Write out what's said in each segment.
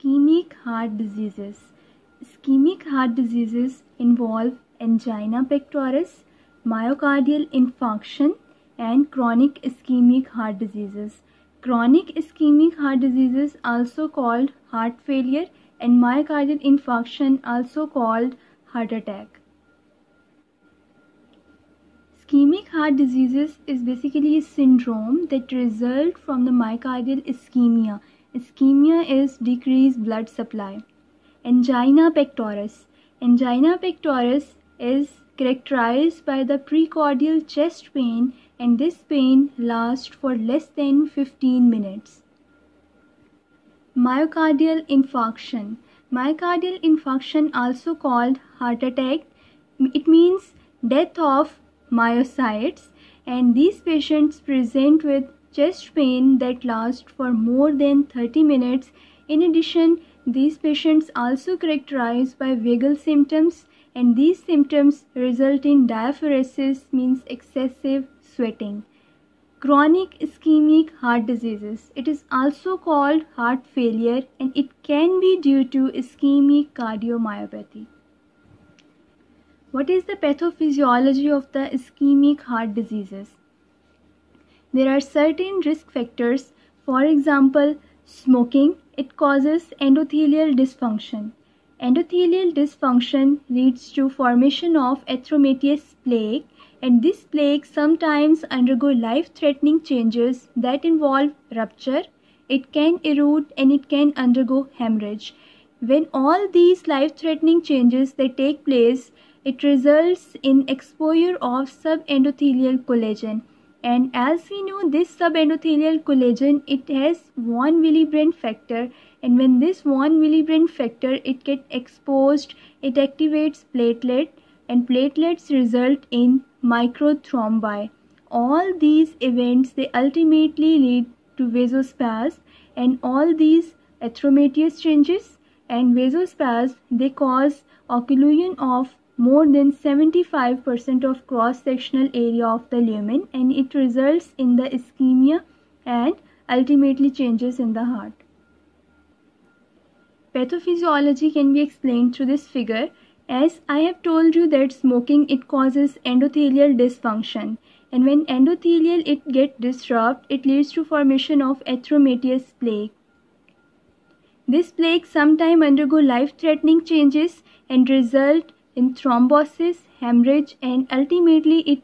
Ischemic heart diseases. Ischemic heart diseases involve angina pectoris, myocardial infarction, and chronic ischemic heart diseases. Chronic ischemic heart diseases also called heart failure and myocardial infarction also called heart attack. Ischemic heart diseases is basically a syndrome that result from the myocardial ischemia. Ischemia is decreased blood supply. Angina pectoris. Angina pectoris is characterized by the precordial chest pain and this pain lasts for less than 15 minutes. Myocardial infarction. Myocardial infarction also called heart attack. It means death of myocytes and these patients present with chest pain that lasts for more than 30 minutes. In addition, these patients also characterized by vagal symptoms and these symptoms result in diaphoresis means excessive sweating. Chronic ischemic heart diseases. It is also called heart failure and it can be due to ischemic cardiomyopathy. What is the pathophysiology of the ischemic heart diseases? There are certain risk factors. For example, smoking, it causes endothelial dysfunction. Endothelial dysfunction leads to formation of erythematous plaque and this plaque sometimes undergo life-threatening changes that involve rupture, it can erode and it can undergo hemorrhage. When all these life-threatening changes they take place, it results in exposure of subendothelial collagen. And as we know, this subendothelial collagen, it has von Willebrand factor. And when this von Willebrand factor, it get exposed, it activates platelet and platelets result in microthrombi. All these events, they ultimately lead to vasospasm and all these erythematous changes and vasospasm, they cause occlusion of more than 75% of cross-sectional area of the lumen and it results in the ischemia and ultimately changes in the heart. Pathophysiology can be explained through this figure as I have told you that smoking it causes endothelial dysfunction and when endothelial it get disrupted it leads to formation of erythematous plaque. This plaque sometime undergo life-threatening changes and result in thrombosis, hemorrhage and ultimately it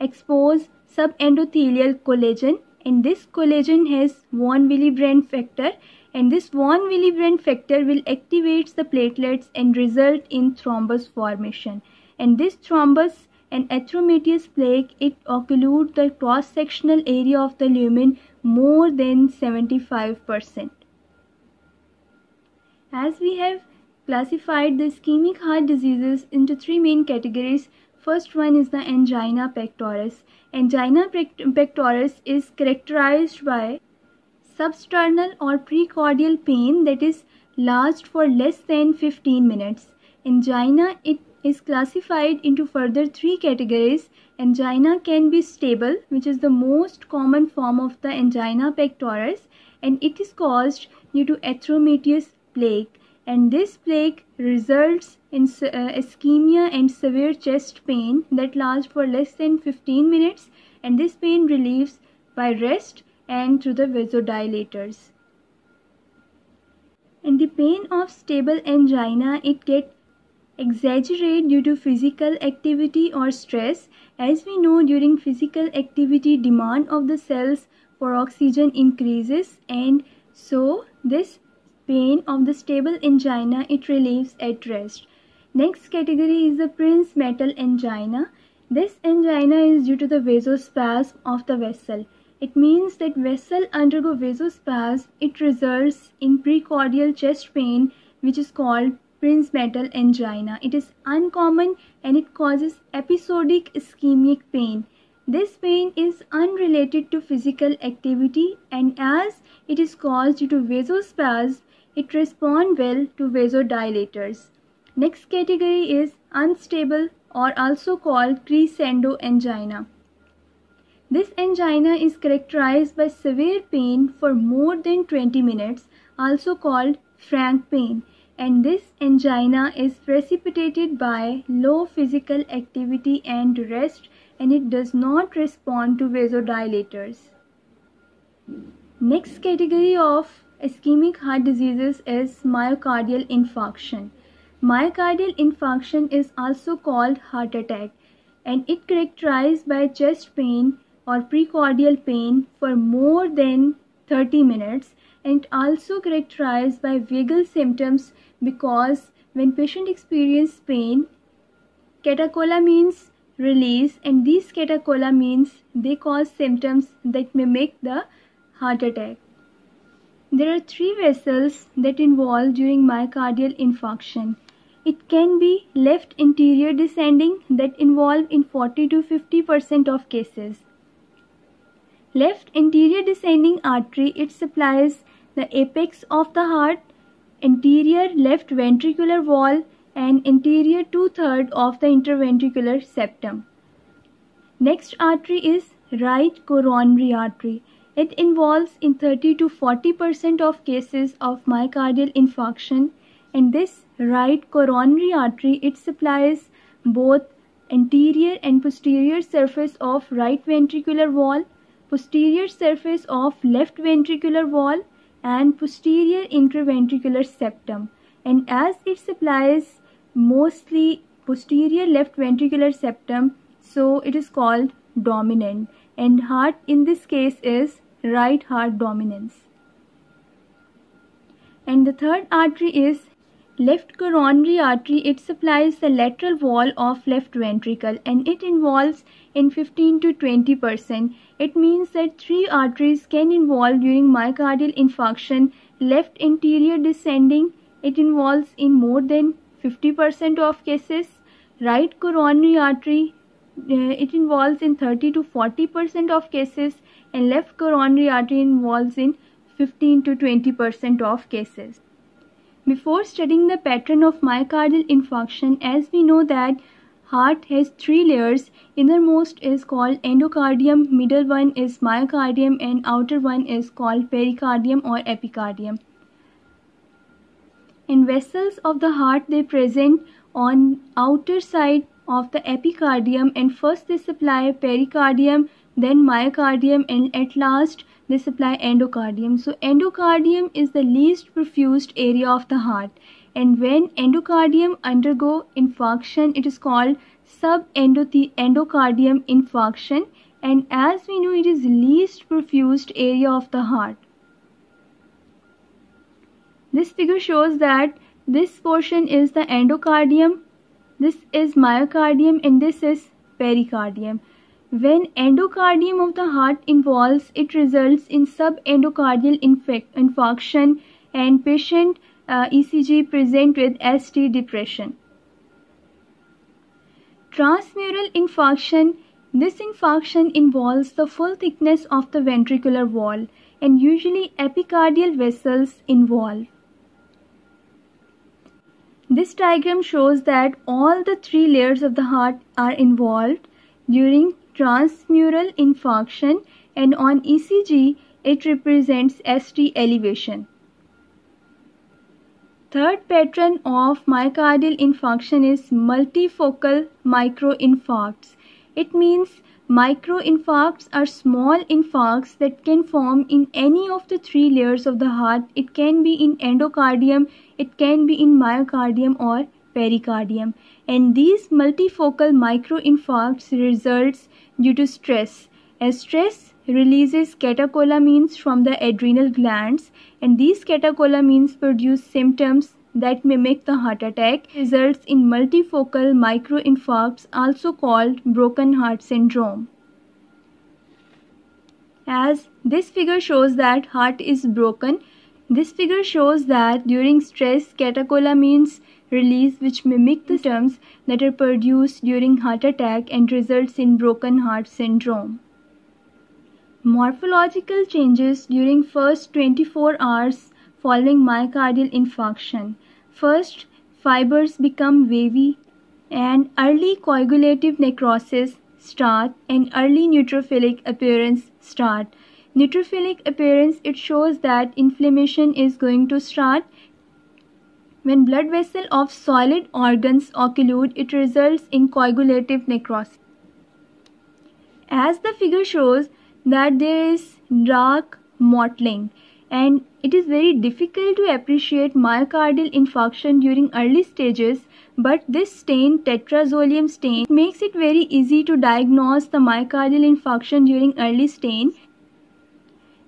expose subendothelial collagen and this collagen has von Willebrand factor and this von Willebrand factor will activate the platelets and result in thrombus formation and this thrombus and erythematous plaque it occlude the cross-sectional area of the lumen more than 75%. As we have classified the ischemic heart diseases into three main categories. First one is the angina pectoris. Angina pectoris is characterized by substernal or precordial pain that is last for less than 15 minutes. Angina it is classified into further three categories. Angina can be stable which is the most common form of the angina pectoris and it is caused due to erythematous plaque and this plaque results in uh, ischemia and severe chest pain that lasts for less than 15 minutes and this pain relieves by rest and through the vasodilators. And the pain of stable angina it get exaggerate due to physical activity or stress as we know during physical activity demand of the cells for oxygen increases and so this pain of the stable angina it relieves at rest. Next category is the Prinzmetal angina. This angina is due to the vasospasm of the vessel. It means that vessel undergo vasospasm. It results in precordial chest pain which is called Prinzmetal angina. It is uncommon and it causes episodic ischemic pain. This pain is unrelated to physical activity and as it is caused due to vasospasm, it responds well to vasodilators. Next category is unstable or also called crescendo angina. This angina is characterized by severe pain for more than 20 minutes, also called frank pain and this angina is precipitated by low physical activity and rest and it does not respond to vasodilators. Next category of ischemic heart diseases is myocardial infarction. Myocardial infarction is also called heart attack and it characterized by chest pain or precordial pain for more than 30 minutes and also characterized by vagal symptoms because when patient experience pain catecholamines release and these catecholamines they cause symptoms that mimic the heart attack there are three vessels that involve during myocardial infarction it can be left anterior descending that involve in 40 to 50 percent of cases left anterior descending artery it supplies the apex of the heart anterior left ventricular wall and anterior two-third of the interventricular septum. Next artery is right coronary artery. It involves in 30 to 40% of cases of myocardial infarction. And this right coronary artery it supplies both anterior and posterior surface of right ventricular wall, posterior surface of left ventricular wall and posterior interventricular septum. And as it supplies mostly posterior left ventricular septum so it is called dominant. And heart in this case is right heart dominance. And the third artery is left coronary artery. It supplies the lateral wall of left ventricle and it involves in 15 to 20 percent. It means that three arteries can involve during myocardial infarction. Left anterior descending it involves in more than 50 percent of cases. Right coronary artery Uh, it involves in 30 to 40 percent of cases and left coronary artery involves in 15 to 20 percent of cases before studying the pattern of myocardial infarction, as we know that heart has three layers, innermost is called endocardium, middle one is myocardium and outer one is called pericardium or epicardium. In vessels of the heart they present on outer side of the epicardium and first they supply pericardium then myocardium and at last they supply endocardium. So endocardium is the least perfused area of the heart and when endocardium undergo infarction it is called subendocardium infarction and as we know it is least perfused area of the heart. This figure shows that this portion is the endocardium, this is myocardium and this is pericardium. When endocardium of the heart involves, it results in subendocardial infarction and patient uh, ECG present with ST depression. Transmural infarction This infarction involves the full thickness of the ventricular wall and usually epicardial vessels involved. This diagram shows that all the three layers of the heart are involved during transmural infarction and on ECG it represents ST elevation. Third pattern of myocardial infarction is multifocal microinfarcts. It means microinfarcts are small infarcts that can form in any of the three layers of the heart. It can be in endocardium, it can be in myocardium or pericardium and these multifocal microinfarcts results due to stress. As stress releases catecholamines from the adrenal glands and these catecholamines produce symptoms that mimic the heart attack results in multifocal microinfarcts also called broken heart syndrome. As this figure shows that heart is broken, this figure shows that during stress catecholamines release which mimic the symptoms that are produced during heart attack and results in broken heart syndrome. Morphological changes during first 24 hours following myocardial infarction. First, fibers become wavy and early coagulative necrosis start and early neutrophilic appearance start. Neutrophilic appearance it shows that inflammation is going to start When blood vessel of solid organs occlude, it results in coagulative necrosis. As the figure shows that there is dark mottling and it is very difficult to appreciate myocardial infarction during early stages but this stain tetrazolium stain makes it very easy to diagnose the myocardial infarction during early stain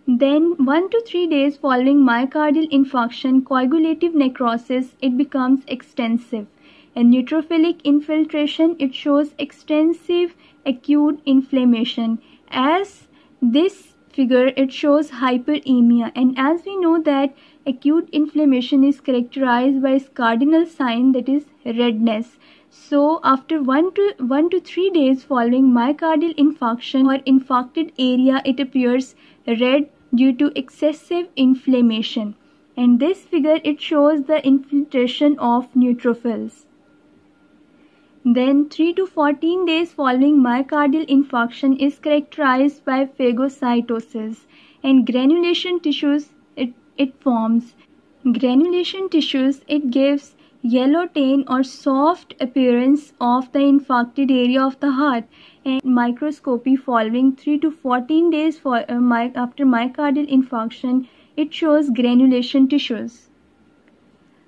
then 1 to 3 days following myocardial infarction, coagulative necrosis, it becomes extensive. And neutrophilic infiltration, it shows extensive acute inflammation. As this figure, it shows hyperemia. And as we know that acute inflammation is characterized by its cardinal sign that is redness. So after 1 to 1 to 3 days following myocardial infarction or infarcted area, it appears red due to excessive inflammation. And this figure it shows the infiltration of neutrophils. Then 3 to 14 days following myocardial infarction is characterized by phagocytosis and granulation tissues it, it forms. Granulation tissues it gives yellow tint or soft appearance of the infarcted area of the heart and microscopy following 3 to 14 days for, uh, my, after myocardial infarction it shows granulation tissues.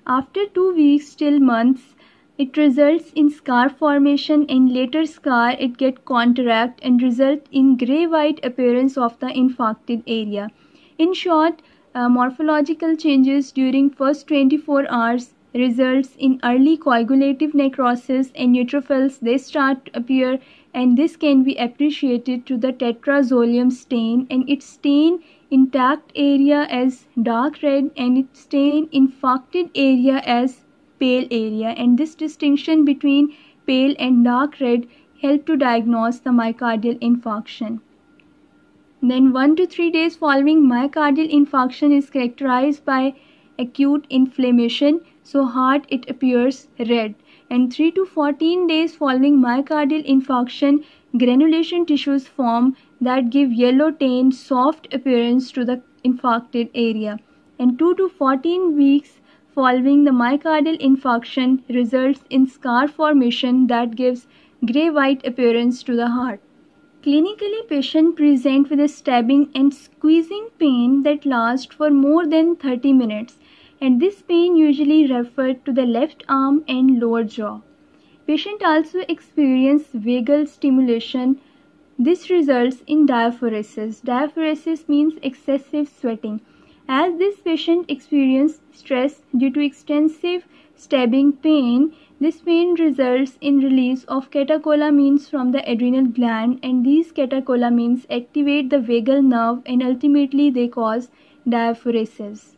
After 2 weeks till months it results in scar formation and later scar it get contract and result in gray white appearance of the infarcted area. In short, uh, morphological changes during first 24 hours results in early coagulative necrosis and neutrophils they start to appear and this can be appreciated to the tetrazolium stain and its stain intact area as dark red and its stain infarcted area as pale area and this distinction between pale and dark red help to diagnose the myocardial infarction. Then 1 to 3 days following myocardial infarction is characterized by acute inflammation so heart it appears red. And 3 to 14 days following myocardial infarction granulation tissues form that give yellow tint soft appearance to the infarcted area. And 2 to 14 weeks following the myocardial infarction results in scar formation that gives gray white appearance to the heart. Clinically, patient present with a stabbing and squeezing pain that lasts for more than 30 minutes and this pain usually referred to the left arm and lower jaw. Patient also experience vagal stimulation. This results in diaphoresis. Diaphoresis means excessive sweating. As this patient experienced stress due to extensive stabbing pain, this pain results in release of catecholamines from the adrenal gland and these catecholamines activate the vagal nerve and ultimately they cause diaphoresis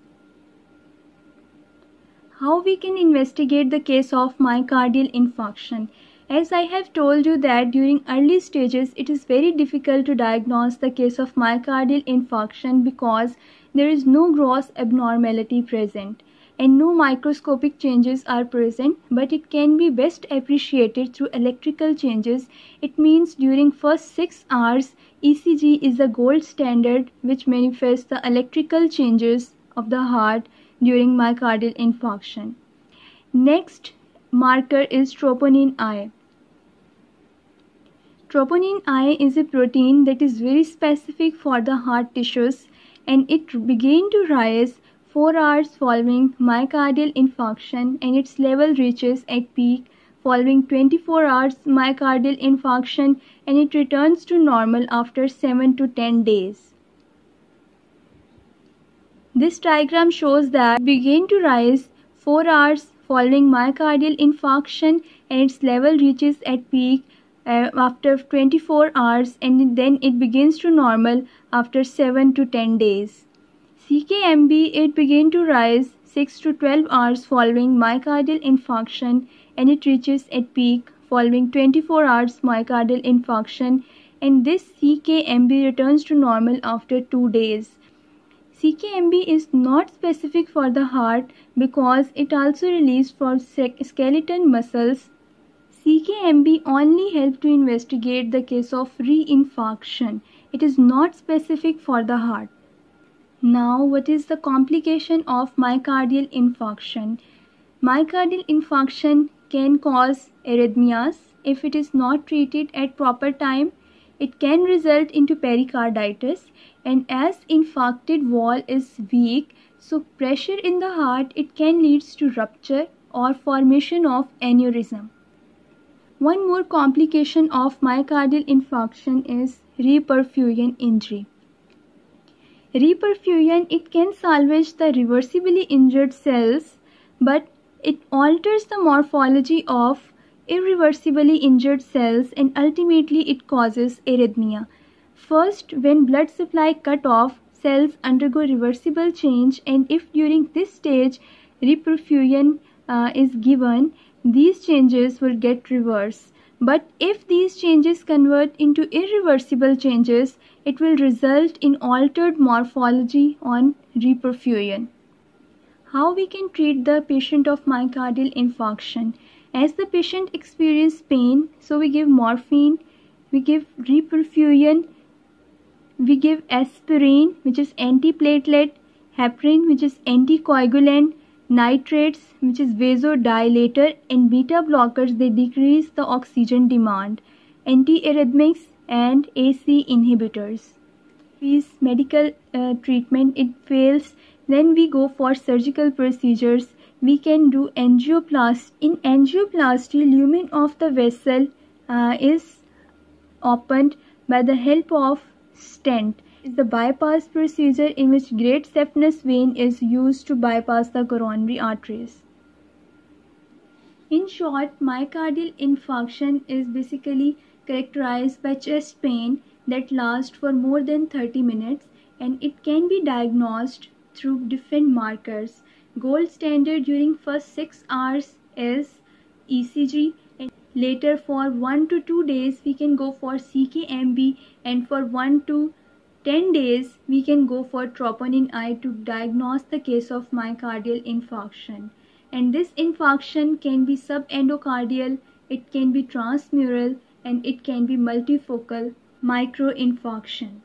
how we can investigate the case of myocardial infarction. As I have told you that during early stages it is very difficult to diagnose the case of myocardial infarction because there is no gross abnormality present and no microscopic changes are present but it can be best appreciated through electrical changes. It means during first 6 hours ECG is the gold standard which manifests the electrical changes of the heart during myocardial infarction. Next marker is troponin I. Troponin I is a protein that is very specific for the heart tissues and it began to rise 4 hours following myocardial infarction and its level reaches at peak following 24 hours myocardial infarction and it returns to normal after 7 to 10 days. This diagram shows that begin to rise 4 hours following myocardial infarction and its level reaches at peak uh, after 24 hours and then it begins to normal after 7 to 10 days. CKMB it begin to rise 6 to 12 hours following myocardial infarction and it reaches at peak following 24 hours myocardial infarction and this CKMB returns to normal after 2 days. CKMB is not specific for the heart because it also releases for skeleton muscles. CKMB only helps to investigate the case of reinfarction. It is not specific for the heart. Now, what is the complication of myocardial infarction? Myocardial infarction can cause arrhythmias if it is not treated at proper time. It can result into pericarditis and as infarcted wall is weak so pressure in the heart it can leads to rupture or formation of aneurysm. One more complication of myocardial infarction is reperfusion injury. Reperfusion it can salvage the reversibly injured cells but it alters the morphology of irreversibly injured cells and ultimately it causes arrhythmia. First, when blood supply cut off, cells undergo reversible change and if during this stage reperfusion uh, is given, these changes will get reversed. But if these changes convert into irreversible changes, it will result in altered morphology on reperfusion. How we can treat the patient of myocardial infarction? As the patient experiences pain, so we give morphine, we give reperfusion, we give aspirin, which is antiplatelet, heparin, which is anticoagulant, nitrates which is vasodilator and beta blockers they decrease the oxygen demand. Antiarrhythmics and AC inhibitors. These medical uh, treatment it fails. Then we go for surgical procedures we can do angioplasty in angioplasty lumen of the vessel uh, is opened by the help of stent It's the bypass procedure in which great saphenous vein is used to bypass the coronary arteries. In short, myocardial infarction is basically characterized by chest pain that lasts for more than 30 minutes and it can be diagnosed through different markers. Gold standard during first 6 hours is ECG and later for 1 to 2 days we can go for CKMB and for 1 to 10 days we can go for troponin I to diagnose the case of myocardial infarction. And this infarction can be subendocardial it can be transmural and it can be multifocal microinfarction.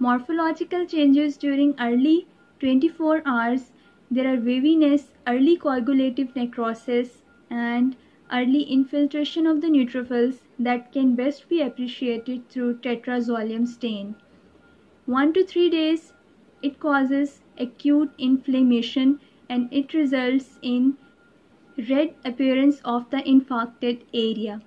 Morphological changes during early 24 hours there are waviness early coagulative necrosis and early infiltration of the neutrophils that can best be appreciated through tetrazolium stain. 1 to 3 days it causes acute inflammation and it results in red appearance of the infarcted area.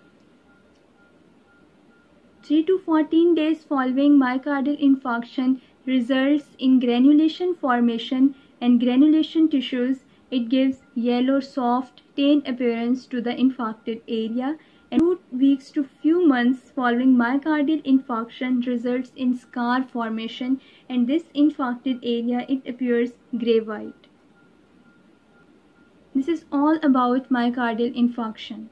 3 to 14 days following myocardial infarction results in granulation formation and granulation tissues it gives yellow soft tan appearance to the infarcted area and two weeks to few months following myocardial infarction results in scar formation and this infarcted area it appears gray white. This is all about myocardial infarction.